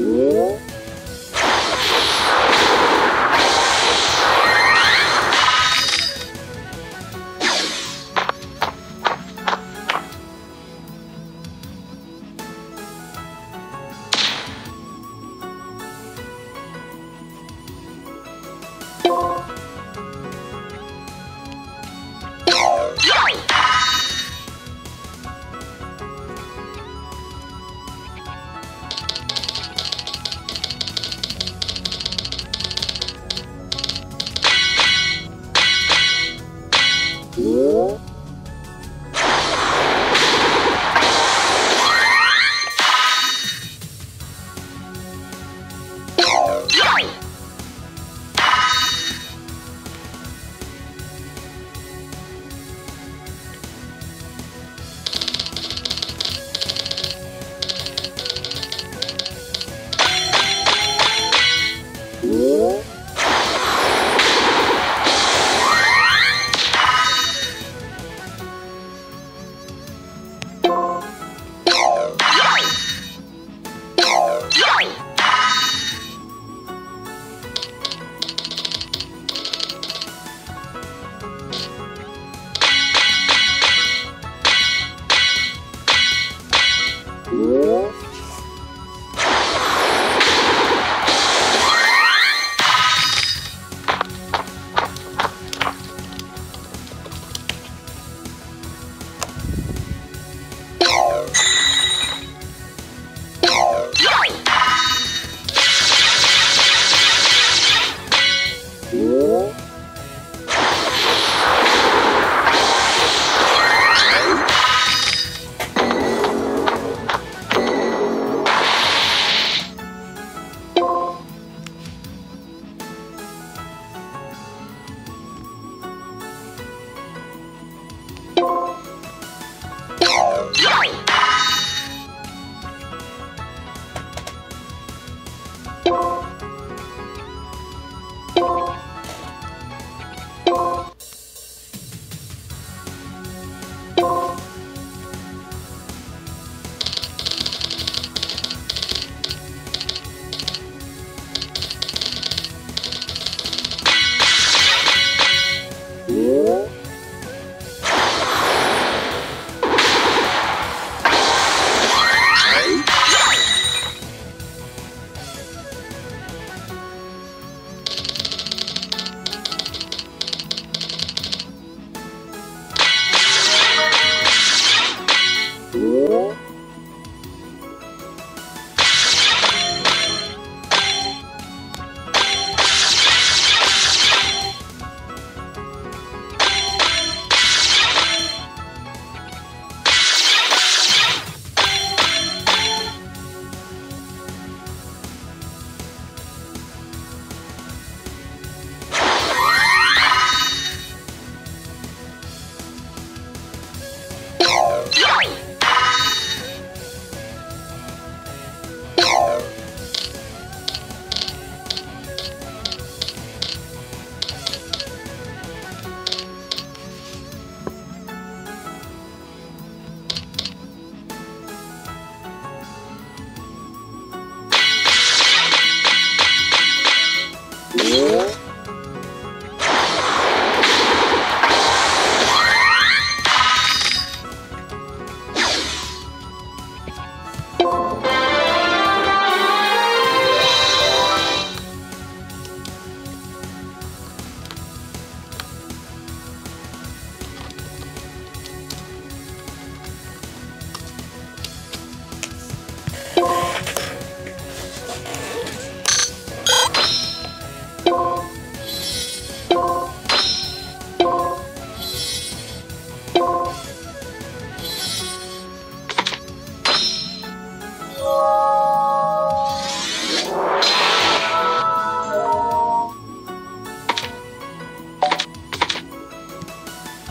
Whoa.